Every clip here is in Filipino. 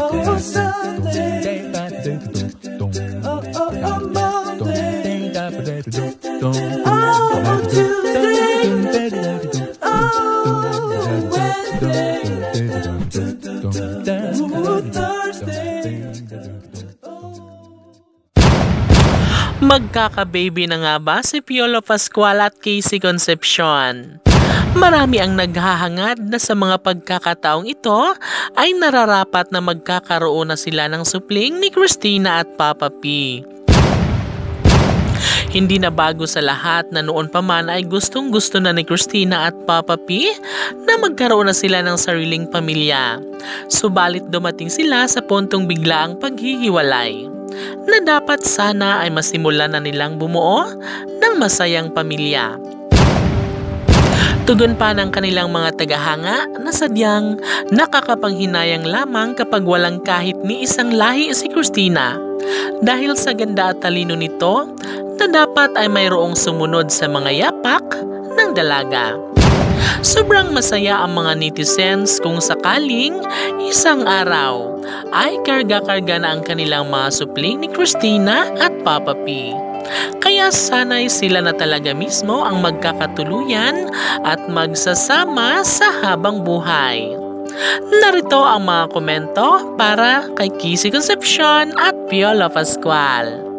Oh, Sunday. Oh, oh, oh, Monday. Oh, Tuesday. Oh, Wednesday. Ooh, Thursday. Magkaka-baby na nga ba si Piolo Pascual at Casey Concepcion? Marami ang naghahangad na sa mga pagkakataong ito ay nararapat na magkakaroon na sila ng supling ni Christina at Papa P. Hindi na bago sa lahat na noon pa man ay gustong gusto na ni Christina at Papa P na magkaroon na sila ng sariling pamilya. Subalit dumating sila sa puntong biglaang paghihiwalay na dapat sana ay masimulan na nilang bumuo ng masayang pamilya. Tugon pa ng kanilang mga tagahanga na sadyang nakakapanghinayang lamang kapag walang kahit ni isang lahi si Christina dahil sa ganda at talino nito na dapat ay mayroong sumunod sa mga yapak ng dalaga. Sobrang masaya ang mga netizens kung sakaling isang araw ay karga-karga na ang kanilang mga supling ni Christina at Papa P. Kaya sanay sila na talaga mismo ang magkakatuluyan at magsasama sa habang buhay. Narito ang mga komento para kay Kisi Concepcion at Piolo Pascual.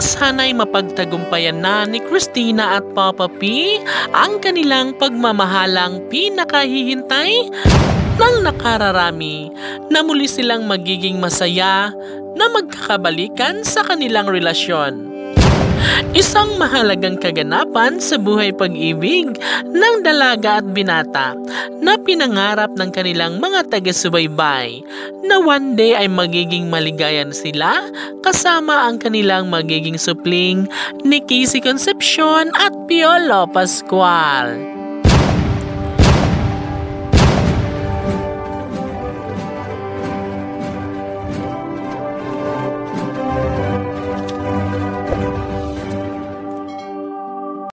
Sana'y mapagtagumpayan na ni Christina at Papa P ang kanilang pagmamahalang pinakahihintay ng nakararami na muli silang magiging masaya na magkakabalikan sa kanilang relasyon. Isang mahalagang kaganapan sa buhay pag-ibig ng dalaga at binata na pinangarap ng kanilang mga taga-subaybay na one day ay magiging maligayan sila kasama ang kanilang magiging supling ni Casey Concepcion at Piolo Pascual.